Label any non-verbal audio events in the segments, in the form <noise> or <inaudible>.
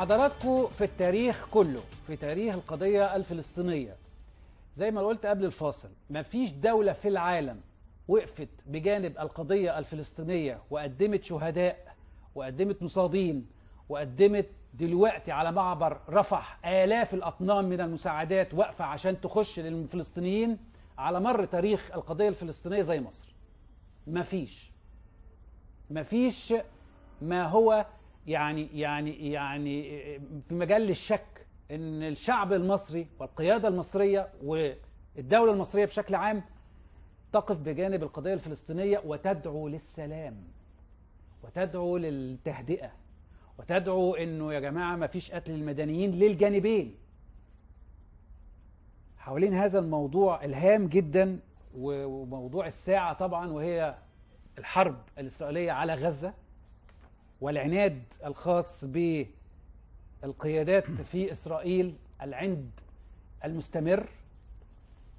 حضراتكم في التاريخ كله في تاريخ القضية الفلسطينية. زي ما قلت قبل الفاصل مفيش دولة في العالم وقفت بجانب القضية الفلسطينية وقدمت شهداء وقدمت مصابين وقدمت دلوقتي على معبر رفح آلاف الأطنان من المساعدات واقفة عشان تخش للفلسطينيين على مر تاريخ القضية الفلسطينية زي مصر. مفيش مفيش ما هو يعني يعني يعني في مجال الشك إن الشعب المصري والقيادة المصرية والدولة المصرية بشكل عام تقف بجانب القضية الفلسطينية وتدعو للسلام وتدعو للتهدئة وتدعو إنه يا جماعة ما فيش قتل المدنيين للجانبين. حوالين هذا الموضوع إلهام جدا وموضوع الساعة طبعا وهي الحرب الإسرائيلية على غزة. والعناد الخاص بالقيادات في إسرائيل العند المستمر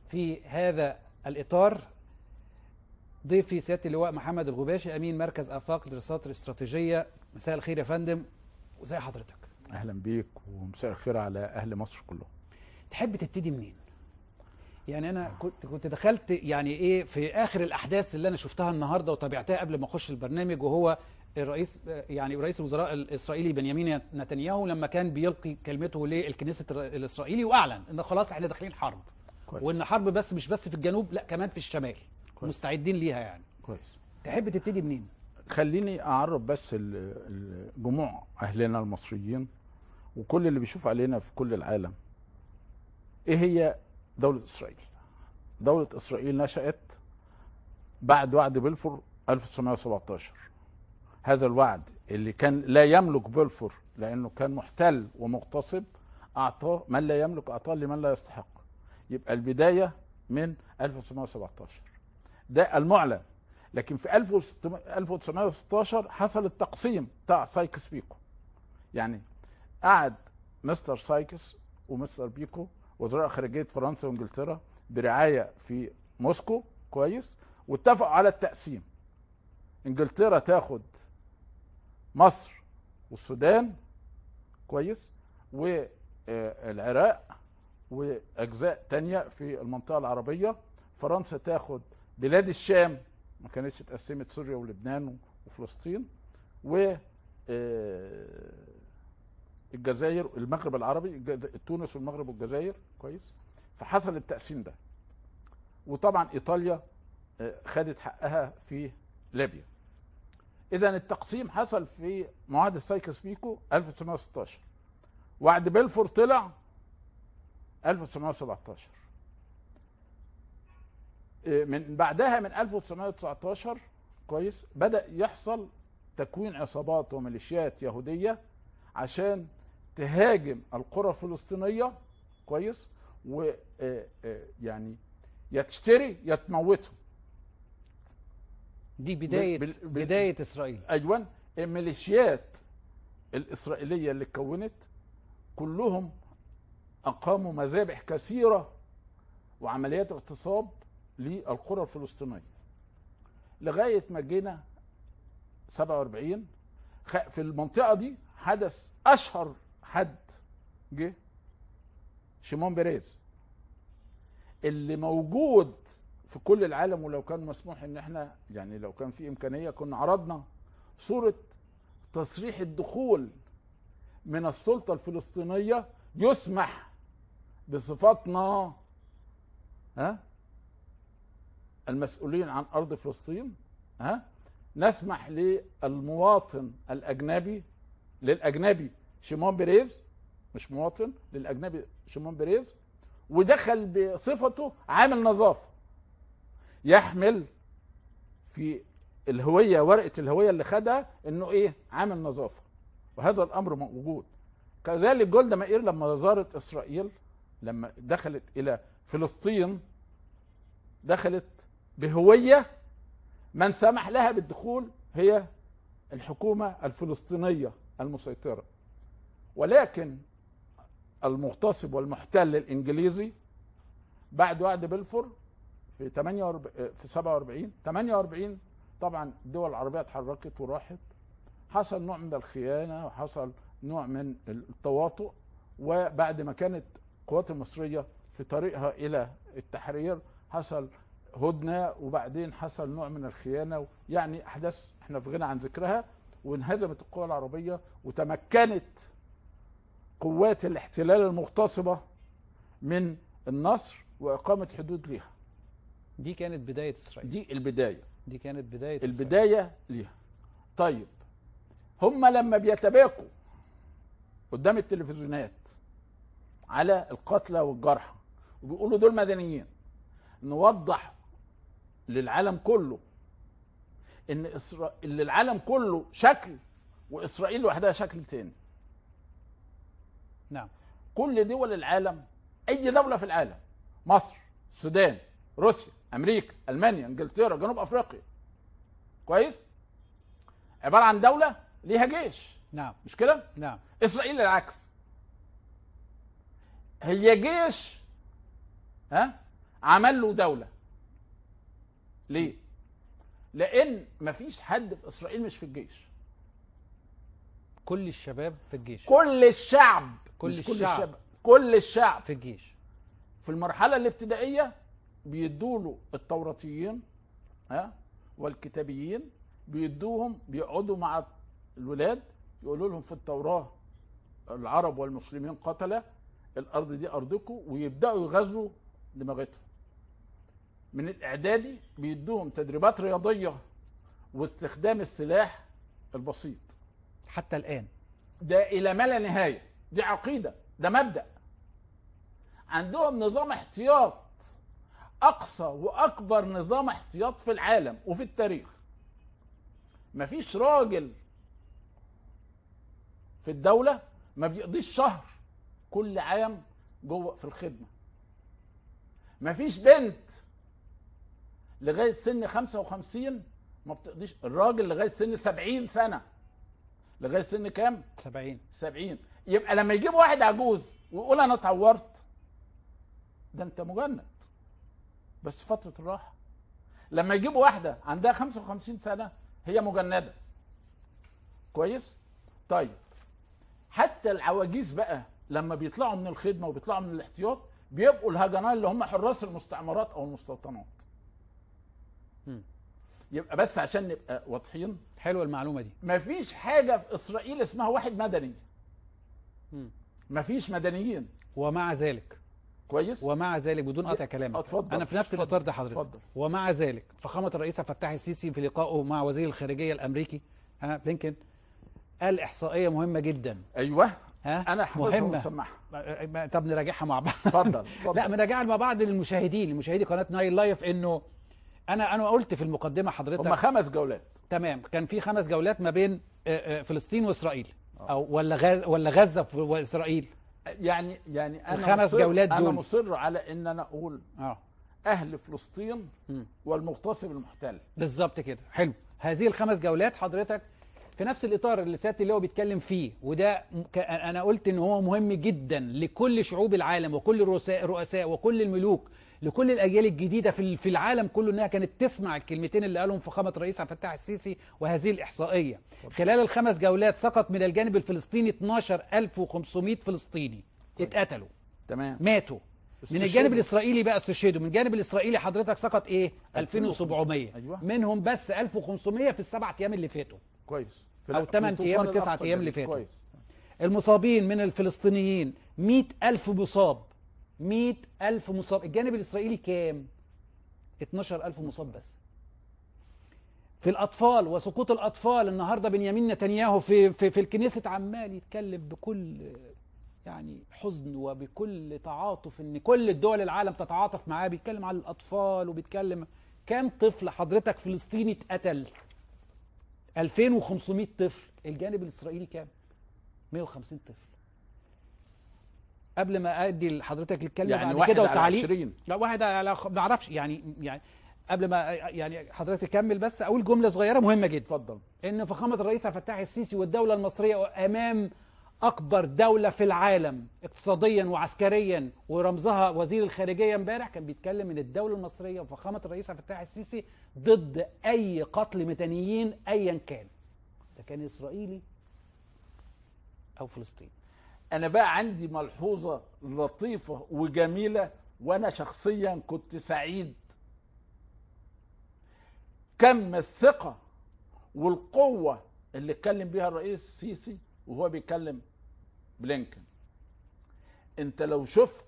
في هذا الإطار. ضيفي سيادة اللواء محمد الغباشي أمين مركز آفاق للدراسات الاستراتيجية. مساء الخير يا فندم. وزي حضرتك. أهلا بيك ومساء الخير على أهل مصر كلهم. تحب تبتدي منين؟ يعني أنا كنت كنت دخلت يعني إيه في آخر الأحداث اللي أنا شفتها النهارده وتابعتها قبل ما أخش البرنامج وهو الرئيس يعني رئيس الوزراء الإسرائيلي بنيامين نتنياهو لما كان بيلقي كلمته للكنيسة الإسرائيلي وأعلن إن خلاص إحنا داخلين حرب. كويس. وإن حرب بس مش بس في الجنوب لأ كمان في الشمال. كويس. مستعدين ليها يعني. كويس. تحب تبتدي منين؟ خليني أعرف بس جموع أهلنا المصريين وكل اللي بيشوف علينا في كل العالم. إيه هي دولة إسرائيل؟ دولة إسرائيل نشأت بعد وعد بلفور 1917 هذا الوعد اللي كان لا يملك بلفور لأنه كان محتل ومغتصب أعطاه من لا يملك أعطاه لمن لا يستحق. يبقى البداية من 1917 ده المعلن. لكن في 1916 حصل التقسيم بتاع سايكس بيكو. يعني قعد مستر سايكس ومستر بيكو وزراء خارجية فرنسا وإنجلترا برعاية في موسكو كويس واتفقوا على التقسيم. إنجلترا تاخد مصر والسودان كويس والعراق وأجزاء تانية في المنطقة العربية. فرنسا تاخد بلاد الشام ما كانتش اتقسمت سوريا ولبنان وفلسطين و الجزائر المغرب العربي تونس والمغرب والجزائر كويس. فحصل التقسيم ده. وطبعا إيطاليا خدت حقها في ليبيا. إذا التقسيم حصل في معاهدة سايكس بيكو 1916 وعد بلفور طلع 1917 من بعدها من 1919 كويس بدأ يحصل تكوين عصابات وميليشيات يهودية عشان تهاجم القرى الفلسطينية كويس ويعني يا تشتري يا تموتهم دي بداية بال... بال... بداية إسرائيل. أيوة. الميليشيات الإسرائيلية اللي اتكونت كلهم أقاموا مذابح كثيرة وعمليات اغتصاب للقرى الفلسطينية. لغاية ما جينا 47 في المنطقة دي حدث أشهر حد جه شيمون بيريز. اللي موجود في كل العالم ولو كان مسموح إن إحنا يعني لو كان في إمكانية كنا عرضنا صورة تصريح الدخول من السلطة الفلسطينية يسمح بصفتنا ها المسؤولين عن أرض فلسطين ها نسمح للمواطن الأجنبي للأجنبي شيمون بيريز مش مواطن للأجنبي شيمون بيريز ودخل بصفته عامل نظافة. يحمل في الهوية ورقة الهوية اللي خدها إنه إيه؟ عامل نظافة. وهذا الأمر موجود. كذلك جولدا مائير لما زارت إسرائيل لما دخلت إلى فلسطين دخلت بهوية من سمح لها بالدخول هي الحكومة الفلسطينية المسيطرة. ولكن المغتصب والمحتل الإنجليزي بعد وعد بلفور في 48 في 47 48 طبعا الدول العربية اتحركت وراحت. حصل نوع من الخيانة وحصل نوع من التواطؤ وبعد ما كانت القوات المصرية في طريقها إلى التحرير حصل هدنة وبعدين حصل نوع من الخيانة يعني أحداث إحنا في غنى عن ذكرها وانهزمت القوى العربية وتمكنت قوات الاحتلال المغتصبة من النصر وإقامة حدود ليها. دي كانت بداية اسرائيل دي البداية. دي كانت بداية إسرائيل. البداية ليها. طيب هم لما بيتباكوا قدام التلفزيونات على القتلى والجرحى وبيقولوا دول مدنيين نوضح للعالم كله إن اسرائيل للعالم كله شكل وإسرائيل لوحدها شكل تاني. نعم. كل دول العالم أي دولة في العالم مصر السودان روسيا أمريكا ألمانيا إنجلترا جنوب أفريقيا. كويس؟ عبارة عن دولة ليها جيش. نعم. مش كده؟ نعم. إسرائيل العكس. هي جيش ها؟ عمل له دولة. ليه؟ لأن مفيش حد في إسرائيل مش في الجيش. كل الشباب في الجيش. كل الشعب. كل مش الشعب. كل الشعب. في الجيش. في المرحلة الابتدائية بيدوا له التوراتيين ها والكتابيين بيدوهم بيقعدوا مع الولاد يقولوا لهم في التوراه العرب والمسلمين قتلة الأرض دي أرضكم ويبدأوا يغزوا دماغتهم. من الإعدادي بيدوهم تدريبات رياضية واستخدام السلاح البسيط. حتى الآن. ده إلى ما لا نهاية. دي عقيدة ده مبدأ. عندهم نظام احتياط. أقصى وأكبر نظام احتياط في العالم وفي التاريخ. مفيش راجل في الدولة ما بيقضيش شهر كل عام جوه في الخدمة. مفيش بنت لغاية سن 55 ما بتقضيش الراجل لغاية سن 70 سنة. لغاية سن كام؟ 70 70 يبقى لما يجيب واحد عجوز ويقول أنا اتعورت ده أنت مجند بس فترة الراحة. لما يجيب واحدة عندها 55 سنة هي مجندة. كويس؟ طيب. حتى العواجيز بقى لما بيطلعوا من الخدمة وبيطلعوا من الاحتياط بيبقوا الهجناء اللي هم حراس المستعمرات أو المستوطنات. يبقى بس عشان نبقى واضحين. حلوة المعلومة دي. مفيش حاجة في إسرائيل اسمها واحد مدني. مفيش مدنيين. ومع ذلك كويس؟ ومع ذلك بدون قطع كلامك. اتفضل. أنا في نفس. الإطار ده حضرتك. اتفضل. ومع ذلك فخامة الرئيس الفتاح السيسي في لقائه مع وزير الخارجية الأمريكي ها بلينكن قال إحصائية مهمة جدا. أيوه. ها أنا مهمة. طب نراجعها مع بعض. <laughs> اتفضل لا بنراجعها مع بعض للمشاهدين. لمشاهدي قناة نايل لايف إنه أنا أنا قلت في المقدمة حضرتك. هم خمس جولات. تمام. كان في خمس جولات ما بين فلسطين وإسرائيل. آه. أو ولا غاز ولا غزة وإسرائيل. يعني يعني أنا الخمس مصر جولات أنا دول. مصر على إن أنا أقول آه أهل فلسطين. والمغتصب المحتل بالظبط كده حلو هذه الخمس جولات حضرتك في نفس الإطار اللي سيادة اللي هو بيتكلم فيه وده أنا قلت إن هو مهم جدا لكل شعوب العالم وكل الرؤساء وكل الملوك لكل الأجيال الجديدة في في العالم كله إنها كانت تسمع الكلمتين اللي قالهم فخامة الرئيس عبد الفتاح السيسي وهذه الإحصائية. خلال الخمس جولات سقط من الجانب الفلسطيني 12500 فلسطيني. اتقتلوا. تمام. ماتوا. من. الجانب الإسرائيلي بقى استشهدوا. من الجانب الإسرائيلي حضرتك سقط إيه؟ 2700 أيوة. منهم بس 1500 في السبعة أيام اللي فاتوا. كويس. طوفان أيام، التسعة الأقصى أيام اللي. فاتوا. كويس. المصابين من الفلسطينيين 100 ألف مصاب. 100 ألف مصاب. الجانب الإسرائيلي كام؟ 12 ألف مصاب بس. في الأطفال وسقوط الأطفال. النهاردة بنيامين نتنياهو في, في, في الكنيسة عمال يتكلم بكل يعني حزن وبكل تعاطف إن كل الدول العالم تتعاطف معاه. بيتكلم عن الأطفال وبيتكلم كام طفل حضرتك فلسطيني اتقتل؟ 2500 طفل. الجانب الإسرائيلي كام؟ 150 طفل. قبل ما أدي لحضرتك الكلمة يعني بعد واحد كده والتعليق. 20 لا واحد على خ- ما أعرفش يعني يعني قبل ما يعني حضرتك تكمل بس أقول جملة صغيرة مهمة جدا. اتفضل. إن فخامة الرئيس عبد الفتاح السيسي والدولة المصرية أمام أكبر دولة في العالم اقتصاديا وعسكريا ورمزها وزير الخارجية امبارح كان بيتكلم إن الدولة المصرية وفخامة الرئيس عبد الفتاح السيسي ضد أي قتل مدنيين ايا كان إذا كان إسرائيلي أو فلسطين أنا بقى عندي ملحوظة لطيفة وجميلة وأنا شخصيا كنت سعيد. كم الثقة والقوة اللي اتكلم بيها الرئيس السيسي وهو بيكلم بلينكن. أنت لو شفت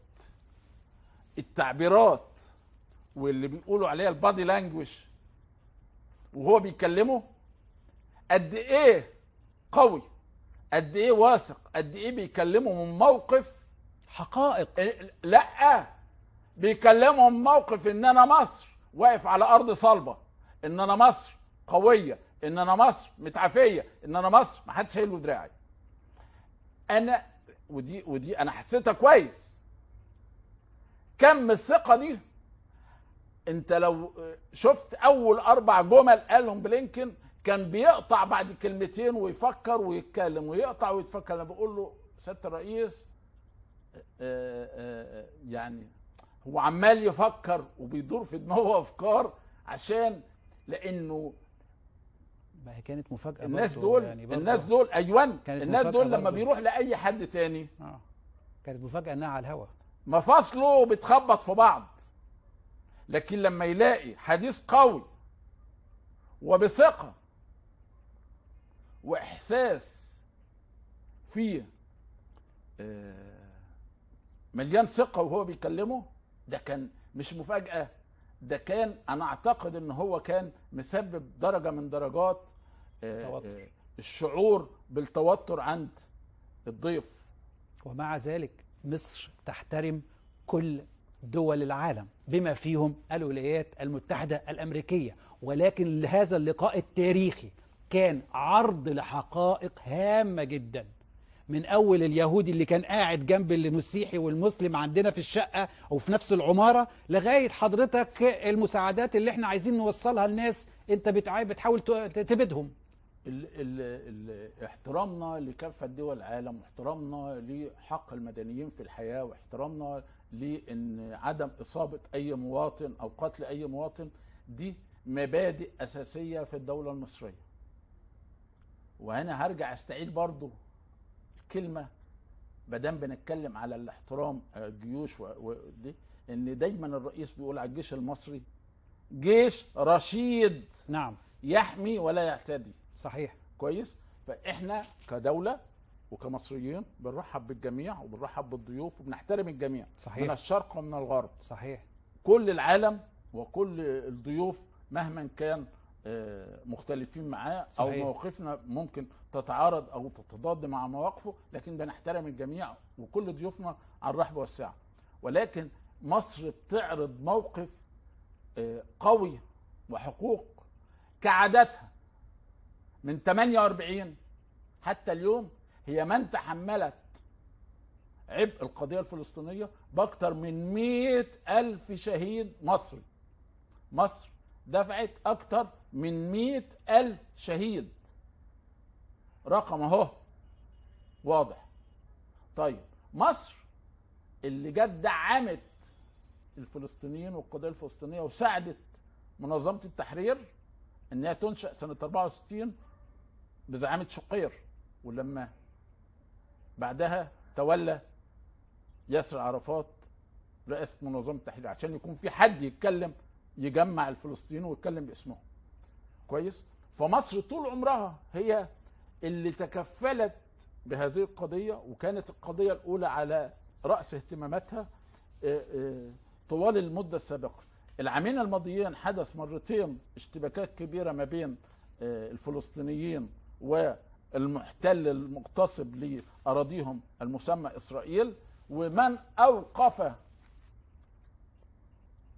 التعبيرات واللي بيقولوا عليها البادي لانجوج وهو بيكلمه قد إيه قوي. قد إيه واثق؟ قد إيه بيكلمه من موقف حقائق. لأ. بيكلموا من موقف إن أنا مصر واقف على أرض صلبة إن أنا مصر قوية إن أنا مصر متعافية إن أنا مصر ما حدش هيلو دراعي. أنا ودي ودي أنا حسيتها كويس. كم الثقة دي؟ أنت لو شفت أول أربع جمل قالهم بلينكن كان بيقطع بعد كلمتين ويفكر ويتكلم ويقطع ويتفكر. أنا بقول له سيادة الرئيس آه، آه، يعني هو عمال يفكر وبيدور في دماغه أفكار عشان لأنه ما هي كانت مفاجأة الناس دول يعني الناس دول أيوان الناس دول لما برضو. بيروح لأي حد تاني. آه. كانت مفاجأة إنها على الهوا. مفاصله بتخبط في بعض. لكن لما يلاقي حديث قوي وبثقة وإحساس فيه آه، مليان ثقة وهو بيكلمه ده كان مش مفاجأة ده كان أنا أعتقد إن هو كان مسبب درجة من درجات آه، توتر. آه، الشعور بالتوتر عند الضيف ومع ذلك مصر تحترم كل دول العالم بما فيهم الولايات المتحدة الأمريكية ولكن هذا اللقاء التاريخي كان عرض لحقائق هامة جدا. من أول اليهودي اللي كان قاعد جنب المسيحي والمسلم عندنا في الشقة أو في نفس العمارة لغاية حضرتك المساعدات اللي إحنا عايزين نوصلها لناس أنت بتحاول تبيدهم. ال ال احترامنا لكافة دول العالم واحترامنا لحق المدنيين في الحياة واحترامنا لأن عدم إصابة أي مواطن أو قتل أي مواطن دي مبادئ أساسية في الدولة المصرية. وهنا هرجع استعيد برضو كلمة مادام بنتكلم على الاحترام آه، الجيوش و- ودي إن دايما الرئيس بيقول على الجيش المصري جيش رشيد نعم. يحمي ولا يعتدي. صحيح. كويس؟ فإحنا كدولة وكمصريين بنرحب بالجميع وبنرحب بالضيوف وبنحترم الجميع. صحيح. من الشرق ومن الغرب. صحيح. كل العالم وكل الضيوف مهما كان آه، مختلفين معاه أو صحيح. مواقفنا ممكن تتعارض أو تتضاد مع مواقفه لكن بنحترم الجميع وكل ضيوفنا على الرحب والسعة ولكن مصر بتعرض موقف آه، قوي وحقوق كعادتها من 48 حتى اليوم هي من تحملت عبء القضية الفلسطينية بأكثر من مئة ألف شهيد مصري مصر دفعت أكثر من مئة ألف شهيد. رقم أهو. واضح. طيب مصر اللي جت دعمت الفلسطينيين والقضية الفلسطينية وساعدت منظمة التحرير انها تنشأ سنة 64 بزعامة شقير. ولما بعدها تولى ياسر عرفات رئاسة منظمة التحرير عشان يكون في حد يتكلم يجمع الفلسطينيين ويتكلم باسمهم. كويس؟ فمصر طول عمرها هي اللي تكفلت بهذه القضية وكانت القضية الأولى على رأس اهتماماتها آه، آه، طوال المدة السابقة. العامين الماضيين حدث مرتين اشتباكات كبيرة ما بين آه، الفلسطينيين والمحتل المغتصب لأراضيهم المسمى إسرائيل ومن أوقف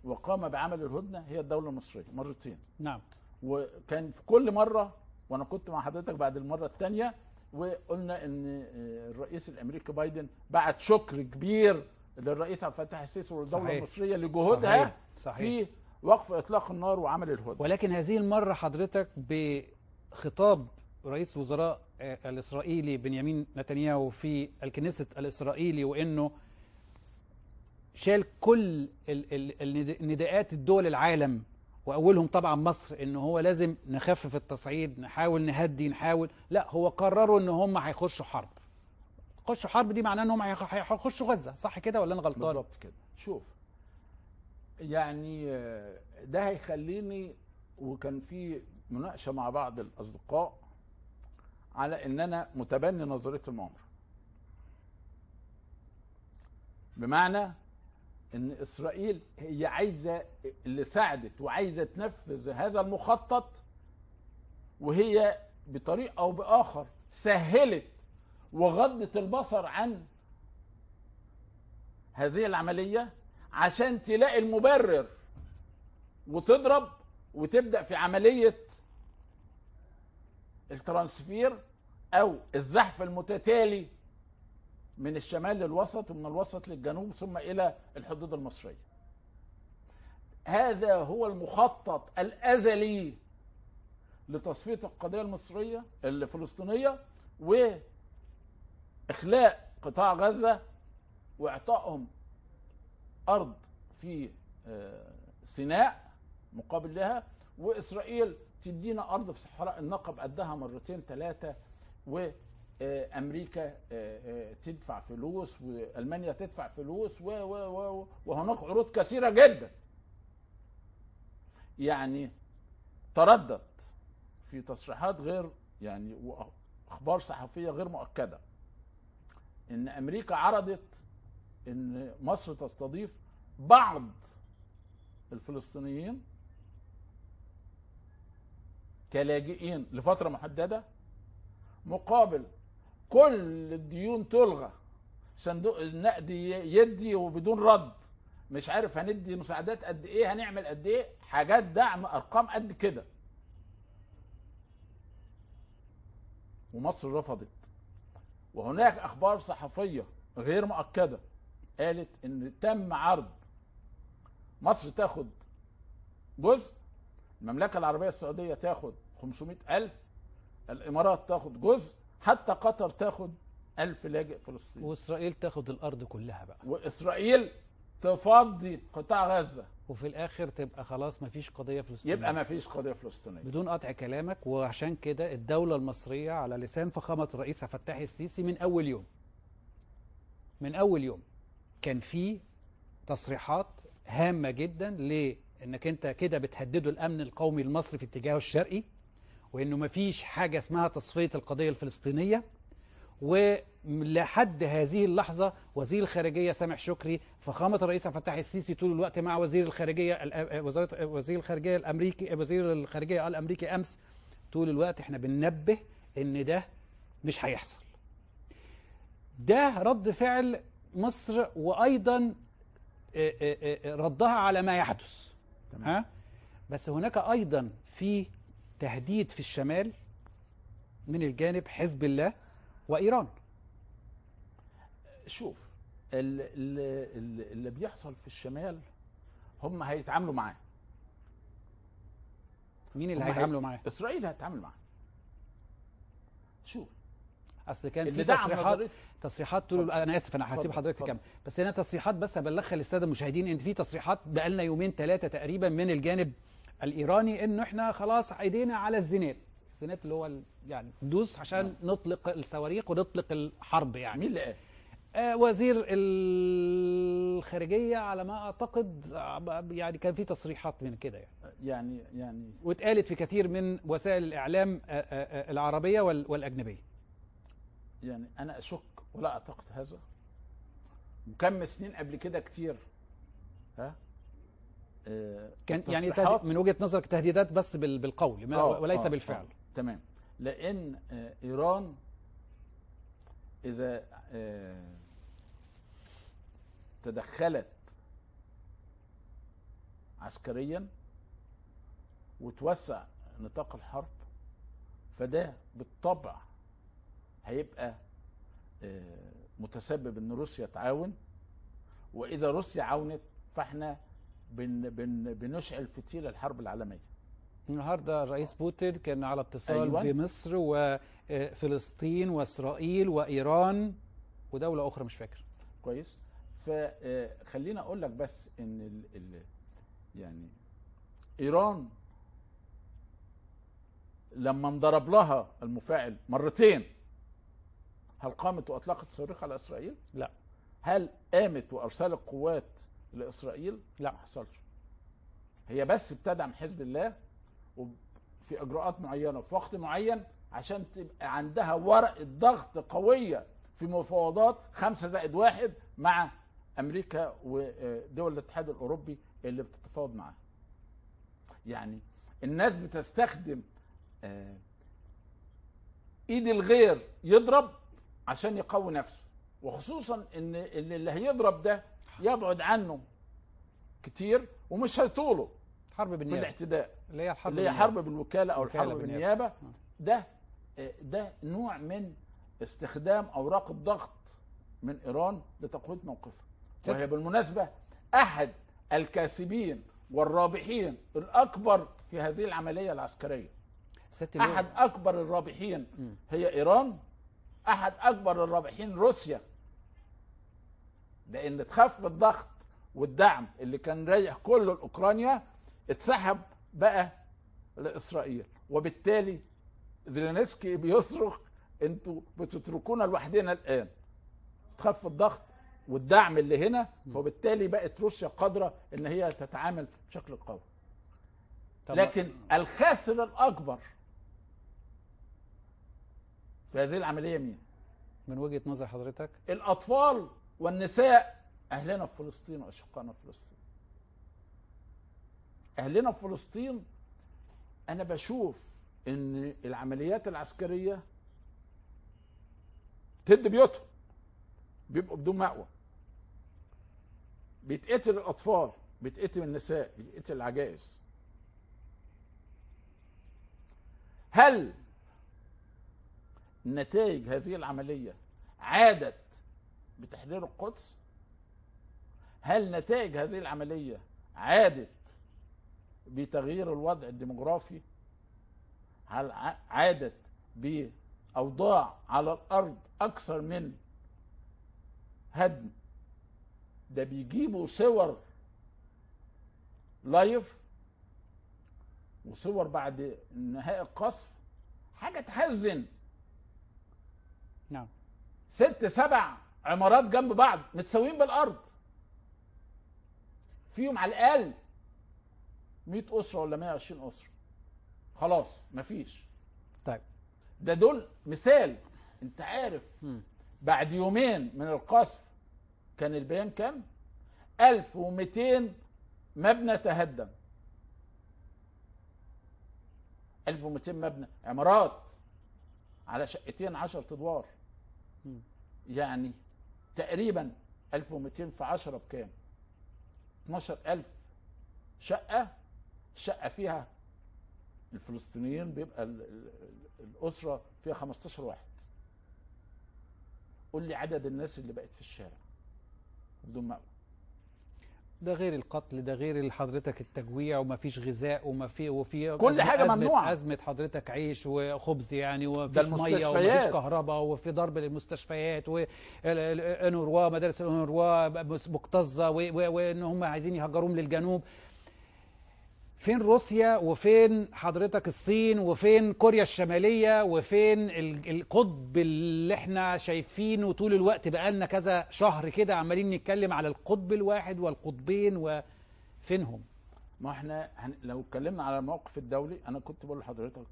وقام بعمل الهدنة هي الدولة المصرية مرتين. نعم. وكان في كل مرة وأنا كنت مع حضرتك بعد المرة الثانية وقلنا إن آه، الرئيس الأمريكي بايدن بعت شكر كبير للرئيس عبد الفتاح السيسي والدولة صحيح. المصرية لجهودها صحيح. صحيح. في وقف إطلاق النار وعمل الهدنة ولكن هذه المرة حضرتك بخطاب رئيس الوزراء آه، الإسرائيلي بنيامين نتنياهو في الكنيست الإسرائيلي وإنه شال كل ال- ال- الند- نداءات الدول العالم وأولهم طبعا مصر إن هو لازم نخفف التصعيد نحاول نهدي نحاول. لا هو قرروا إن هم هيخشوا حرب. هيخشوا حرب دي معناه هيخ- هيخشوا غزة صح كده ولا أنا غلطان؟ بالظبط كده. شوف يعني آه، ده هيخليني وكان في مناقشة مع بعض الأصدقاء على إن أنا متبني نظرية المؤامرة. بمعنى إن إسرائيل هي عايزة اللي ساعدت وعايزة تنفذ هذا المخطط وهي بطريقه أو بآخر سهلت وغضت البصر عن هذه العملية عشان تلاقي المبرر وتضرب وتبدأ في عملية الترانسفير أو الزحف المتتالي من الشمال للوسط ومن الوسط للجنوب ثم إلى الحدود المصرية. هذا هو المخطط الأزلي لتصفية القضية المصرية الفلسطينية وإخلاء قطاع غزة وإعطائهم أرض في آه، سيناء مقابل لها وإسرائيل تدينا أرض في صحراء النقب قدها مرتين ثلاثة وامريكا تدفع فلوس وألمانيا تدفع فلوس و و و وهناك عروض كثيرة جدا. يعني تردد في تصريحات غير يعني وأخبار صحفية غير مؤكدة إن أمريكا عرضت إن مصر تستضيف بعض الفلسطينيين كلاجئين لفترة محددة مقابل كل الديون تلغى. صندوق النقد يدي وبدون رد. مش عارف هندي مساعدات قد إيه هنعمل قد إيه. حاجات دعم أرقام قد كده. ومصر رفضت. وهناك أخبار صحفية غير مؤكدة قالت إن تم عرض. مصر تاخد جزء المملكة العربية السعودية تاخد 500 ألف الإمارات تاخد جزء حتى قطر تاخد ألف لاجئ فلسطيني. وإسرائيل تاخد الأرض كلها بقى. وإسرائيل تفضي قطاع غزة. وفي الآخر تبقى خلاص مفيش قضية فلسطينية. يبقى ما فيش قضية فلسطينية. بدون قطع كلامك وعشان كده الدولة المصرية على لسان فخامة الرئيس الفتاح السيسي من أول يوم. من أول يوم. كان في تصريحات هامة جدا لأنك أنت كده بتهددوا الأمن القومي المصري في اتجاهه الشرقي. وإنه مفيش حاجة اسمها تصفية القضية الفلسطينية. ولحد هذه اللحظة وزير الخارجية سامح شكري فخامة الرئيس عبد الفتاح السيسي طول الوقت مع وزير الخارجية الأ- وزارة وزير الخارجية الأمريكي وزير الخارجية الأمريكي أمس طول الوقت إحنا بننبه إن ده مش هيحصل. ده رد فعل مصر وأيضا آه، آه، آه، ردها على ما يحدث. تمام. ها؟ بس هناك أيضا في تهديد في الشمال من الجانب حزب الله وإيران. شوف ال- ال- ال- اللي بيحصل في الشمال هم هيتعاملوا معاه. مين اللي هيتعاملوا معاه؟ إسرائيل هتتعامل معاه. شوف أصل كان اللي في تصريحات تصريحات طول. أنا آسف أنا هسيب حضرتك. تكمل بس هنا تصريحات بس هبلغها للسادة المشاهدين إن في تصريحات بقالنا يومين ثلاثة تقريبا من الجانب الإيراني إنه إحنا خلاص ايدينا على الزينات. الزينات اللي هو يعني ندوس عشان نطلق الصواريخ ونطلق الحرب يعني. مين اللي قال؟ آه وزير الخارجية على ما أعتقد آه، يعني كان في تصريحات من كده يعني. يعني يعني. واتقالت في كثير من وسائل الإعلام آه، العربية وال- والأجنبية. يعني أنا أشك ولا أعتقد هذا. وكم سنين قبل كده كتير. ها؟ كان يعني من وجهة نظرك تهديدات بس بال- بالقول آه، وليس آه، بالفعل. آه، تمام. لأن آه، إيران إذا آه، تدخلت عسكريا وتوسع نطاق الحرب فده بالطبع هيبقى آه، متسبب إن روسيا تعاون. وإذا روسيا عاونت فإحنا بن بن بنشعل فتيل الحرب العالمية النهارده الرئيس بوتين كان على اتصال أيوة. بمصر وفلسطين وإسرائيل وإيران ودولة أخرى مش فاكر كويس فخلينا أقول لك بس إن ال ال يعني إيران لما انضرب لها المفاعل مرتين هل قامت وأطلقت صواريخ على إسرائيل؟ لا هل قامت وأرسلت قوات لإسرائيل؟ لا. ما حصلش. هي بس بتدعم حزب الله وفي إجراءات معينة في وقت معين عشان تبقى عندها ورقه ضغط قوية في مفاوضات خمسة زائد واحد مع أمريكا ودول الاتحاد الأوروبي اللي بتتفاوض معاها. يعني الناس بتستخدم آه، إيد الغير يضرب عشان يقوي نفسه وخصوصا إن اللي هيضرب ده يبعد عنه كتير ومش هيطوله حرب في بالنيابة الاعتداء اللي هي الحرب اللي هي بالنيابة. حرب بالوكالة أو الحرب بالنيابة. بالنيابة ده آه، ده نوع من استخدام اوراق الضغط من إيران لتقوية موقفها وهي بالمناسبة أحد الكاسبين والرابحين الأكبر في هذه العملية العسكرية. أحد أكبر الرابحين. هي إيران أحد أكبر الرابحين روسيا لأن تخف الضغط والدعم اللي كان رايح كله لأوكرانيا اتسحب بقى لإسرائيل. وبالتالي زيلينسكي بيصرخ أنتوا بتتركونا لوحدنا الآن. تخف الضغط والدعم اللي هنا وبالتالي بقت روسيا قادرة إن هي تتعامل بشكل قوي. لكن الخاسر الأكبر في هذه العملية مين؟ من وجهة نظر حضرتك؟ الأطفال. والنساء أهلنا في فلسطين واشقائنا في فلسطين. أهلنا في فلسطين أنا بشوف إن العمليات العسكرية تد بيوتهم بيبقوا بدون مأوى. بيتقتل الأطفال، بيتقتل النساء، بيتقتل العجائز. هل نتائج هذه العملية عادت بتحرير القدس هل نتائج هذه العملية عادت بتغيير الوضع الديموغرافي؟ هل عادت بأوضاع على الأرض أكثر من هدم؟ ده بيجيبوا صور لايف وصور بعد انهاء القصف حاجة تحزن. نعم. ست سبع عمارات جنب بعض متساويين بالأرض. فيهم على الأقل 100 أسرة ولا 120 أسرة. خلاص مفيش. طيب. ده دول مثال. انت عارف. بعد يومين من القصف كان البيان كام؟ 1200 مبنى تهدم. 1200 مبنى عمارات على شقتين 10 أدوار. يعني تقريبا 1200 في 10 بكام؟ 12000 شقة؟ الشقة فيها الفلسطينيين بيبقى ال- ال- ال- الأسرة فيها 15 واحد. قول لي عدد الناس اللي بقت في الشارع. بدون مأوى. ده غير القتل ده غير حضرتك التجويع وما فيش غذاء وما في وفي كل أزمة- حاجة أزمة- ممنوعة. أزمة حضرتك عيش وخبز يعني ده ومفيش مية ومفيش. كهرباء وفي ضرب للمستشفيات وانوروا مدارس الانوروا و- وإن هم عايزين يهجروهم للجنوب فين روسيا وفين حضرتك الصين وفين كوريا الشمالية وفين ال- القطب اللي إحنا شايفينه طول الوقت بقالنا كذا شهر كده عمالين نتكلم على القطب الواحد والقطبين وفينهم؟ ما إحنا هن... لو اتكلمنا على الموقف الدولي أنا كنت بقول لحضرتك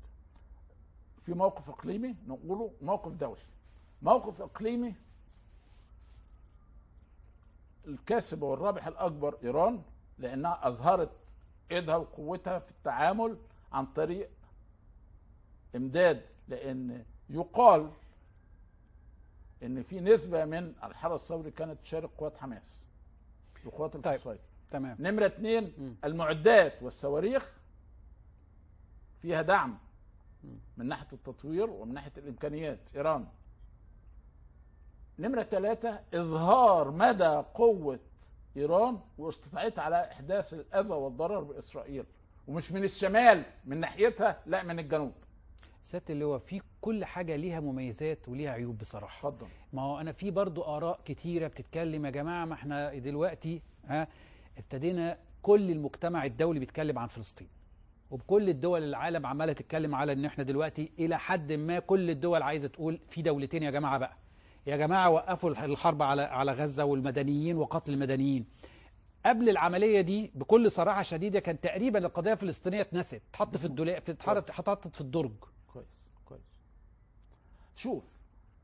في موقف إقليمي نقوله موقف دولي. موقف إقليمي الكاسب والرابح الأكبر إيران لأنها أظهرت ايدها وقوتها في التعامل عن طريق امداد لأن يقال ان في نسبة من الحرس الثوري كانت تشارك قوات حماس وقوات طيب. الفصائل تمام نمرة اتنين مم. المعدات والصواريخ فيها دعم من ناحية التطوير ومن ناحية الإمكانيات إيران نمرة ثلاثة إظهار مدى قوة إيران واستطاعتها على إحداث الأذى والضرر بإسرائيل. ومش من الشمال من ناحيتها لا من الجنوب. سياده اللواء في كل حاجة ليها مميزات وليها عيوب بصراحة. اتفضل. ما هو أنا في برضو آراء كتيرة بتتكلم يا جماعة ما إحنا دلوقتي ها ابتدينا كل المجتمع الدولي بيتكلم عن فلسطين. وبكل الدول العالم عمالة تتكلم على إن إحنا دلوقتي إلى حد ما كل الدول عايزة تقول في دولتين يا جماعة بقى. يا جماعة وقفوا الح- الحرب على على غزة والمدنيين وقتل المدنيين. قبل العملية دي بكل صراحة شديدة كان تقريبا القضية الفلسطينية اتنست اتحط في الدولاب في اتحطت في الدرج. كويس كويس. شوف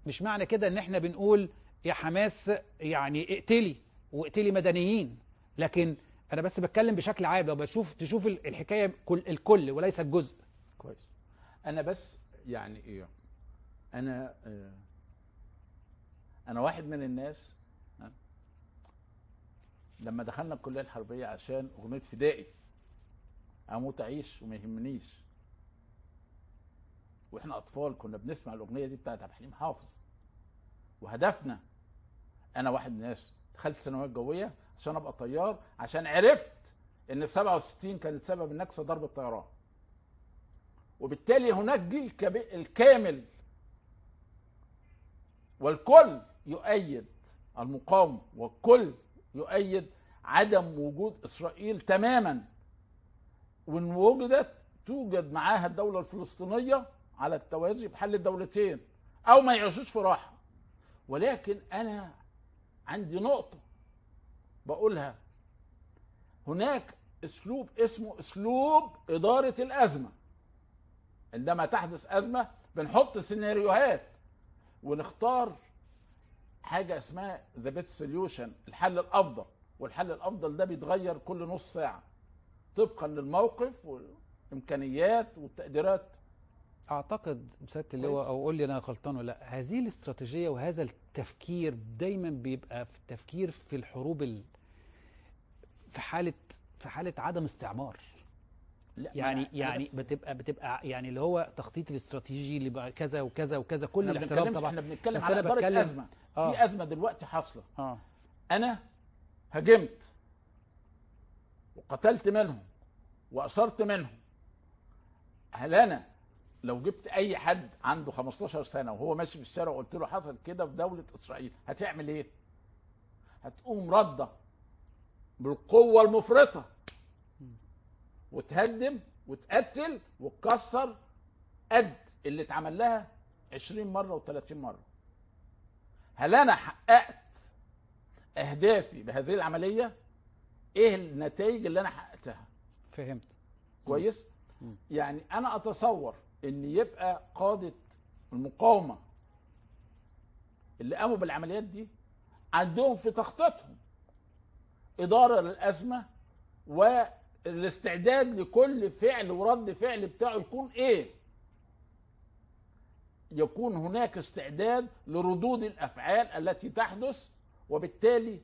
مش معنى كده إن إحنا بنقول يا حماس يعني اقتلي واقتلي مدنيين. لكن أنا بس بتكلم بشكل عام لو بشوف تشوف ال- الحكاية كل الكل وليس الجزء. كويس. أنا بس يعني إيه أنا آه، أنا واحد من الناس لما دخلنا الكلية الحربية عشان أغنية فدائي أموت أعيش وما يهمنيش. وإحنا أطفال كنا بنسمع الأغنية دي بتاعت عبد الحليم حافظ. وهدفنا أنا واحد من الناس دخلت ثانويه جويه عشان أبقى طيار عشان عرفت إن في 67 كانت سبب النكسه ضرب الطيران وبالتالي هناك جيل الكامل. والكل يؤيد المقاومة والكل يؤيد عدم وجود إسرائيل تماما. وإن وجدت توجد معاها الدولة الفلسطينية على التوازي بحل الدولتين أو ما يعيشوش في راحة. ولكن أنا عندي نقطة بقولها. هناك أسلوب اسمه أسلوب إدارة الأزمة. عندما تحدث أزمة بنحط سيناريوهات ونختار حاجة اسمها the best solution الحل الأفضل. والحل الأفضل ده بيتغير كل نص ساعة. طبقا للموقف والإمكانيات والتقديرات. أعتقد سياده اللواء. أو قول لي أنا غلطان ولا لأ. هذه الاستراتيجية وهذا التفكير دايما بيبقى في التفكير في الحروب ال... في حاله في حالة عدم استعمار. لا يعني يعني بس- بتبقى بتبقى يعني اللي هو تخطيط الاستراتيجي اللي بقى كذا وكذا وكذا كل الاحترام طبعا. إحنا بنتكلم على إدارة بتكلم- أزمة. آه. في أزمة دلوقتي حاصلة. آه. أنا هجمت وقتلت منهم واسرت منهم. هل أنا لو جبت أي حد عنده 15 سنة وهو ماشي في الشارع وقلت له حصل كده في دولة إسرائيل هتعمل إيه؟ هتقوم رده بالقوة المفرطة. وتهدم وتقتل وتكسر قد اللي اتعمل لها 20 مرة و30 مرة. هل أنا حققت أهدافي بهذه العملية؟ إيه النتائج اللي أنا حققتها؟ فهمت. كويس؟ مم. يعني أنا أتصور إن يبقى قاده المقاومة اللي قاموا بالعمليات دي عندهم في تخطيطهم إدارة للأزمة والاستعداد لكل فعل ورد فعل بتاعه يكون إيه؟ يكون هناك استعداد لردود الأفعال التي تحدث وبالتالي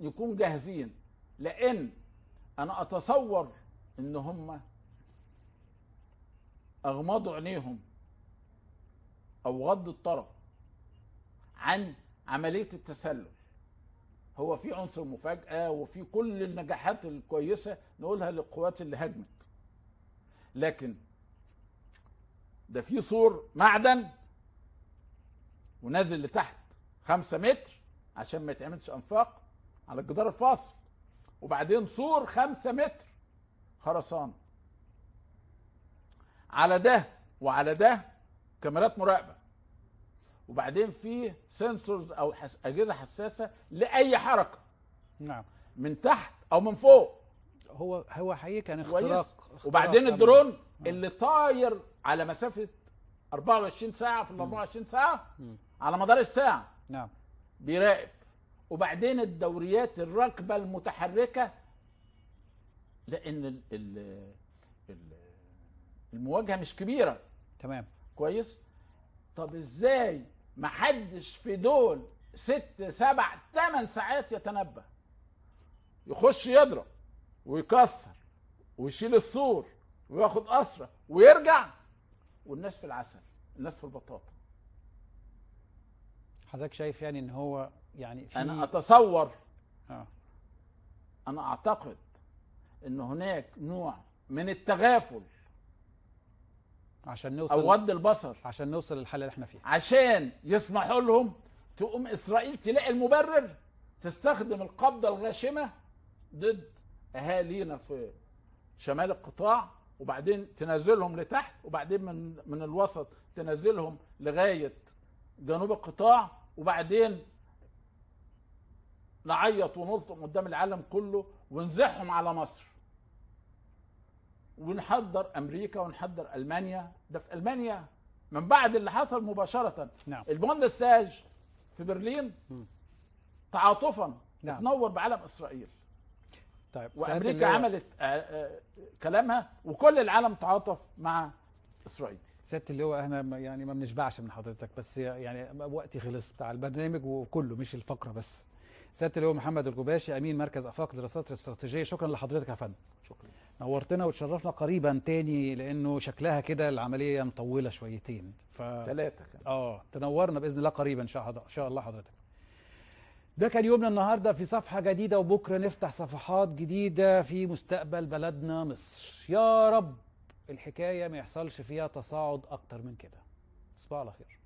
يكون جاهزين. لأن أنا أتصور إن هم أغمضوا عينيهم أو غضوا الطرف عن عملية التسلل. هو في عنصر مفاجأة وفي كل النجاحات الكويسة نقولها للقوات اللي هجمت لكن ده في سور معدن ونازل لتحت خمسة متر عشان ما يتعملش أنفاق على الجدار الفاصل. وبعدين سور خمسة متر خرسانة. على ده وعلى ده كاميرات مراقبة. وبعدين في سنسورز أو حس... أجهزة حساسة لأي حركة. نعم. من تحت أو من فوق. هو هو حقيقي كان اختراق اختراق وبعدين أمني. الدرون اللي طاير على مسافة 24 ساعة في ال 24 ساعة مم. على مدار الساعة. نعم. بيراقب. وبعدين الدوريات الراكبه المتحركة لأن ال ال ال المواجهة مش كبيرة. تمام. كويس؟ طب إزاي ما حدش في دول ست سبع ثمان ساعات يتنبه يخش يضرب ويكسر ويشيل السور وياخد اسره ويرجع. والناس في العسل الناس في البطاطا. حضرتك شايف يعني إن هو يعني في أنا أتصور آه. أنا أعتقد إن هناك نوع من التغافل عشان نوصل أو غض البصر. عشان نوصل للحل اللي إحنا فيه. عشان يسمحوا لهم تقوم إسرائيل تلاقي المبرر تستخدم القبضة الغاشمة ضد أهالينا في شمال القطاع وبعدين تنزلهم لتحت وبعدين من من الوسط تنزلهم لغاية جنوب القطاع وبعدين نعيط ونلطم قدام العالم كله ونزحهم على مصر. ونحضر أمريكا ونحضر ألمانيا. ده في ألمانيا من بعد اللي حصل مباشرة. نعم. البوندستاج في برلين. تعاطفا نعم. تنور بعلم إسرائيل. طيب وأمريكا اللواء- عملت آه، آه، كلامها وكل العالم تعاطف مع إسرائيل. سيادة اللواء إحنا يعني ما بنشبعش من حضرتك بس يعني وقتي خلص بتاع البرنامج وكله مش الفقرة بس. سيادة اللواء محمد الجباشي أمين مركز أفاق دراسات الاستراتيجية. شكرا لحضرتك يا فندم. شكرا. نورتنا وتشرفنا قريبا تاني لأنه شكلها كده العملية مطولة شويتين. ف ثلاثة آه تنورنا بإذن الله قريبا إن شاء شاء الله حضرتك. ده كان يومنا النهارده في صفحة جديدة وبكرة نفتح صفحات جديدة في مستقبل بلدنا مصر. يا رب الحكاية ما يحصلش فيها تصاعد أكتر من كده. تصبحوا على خير.